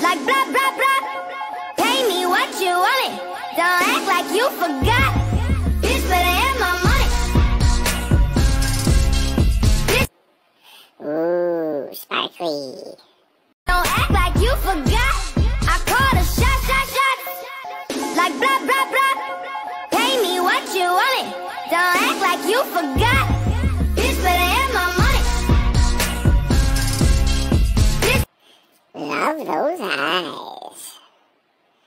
blah, blah, blah. Pay me what you want it. Don't act like you forgot. Bitch better have my money. Bitch, Ooh, sparkly. don't act like you forgot. I called a shot, shot, shot. Like blah, blah, blah. Pay me what you want it. Don't act like you forgot. of those eyes.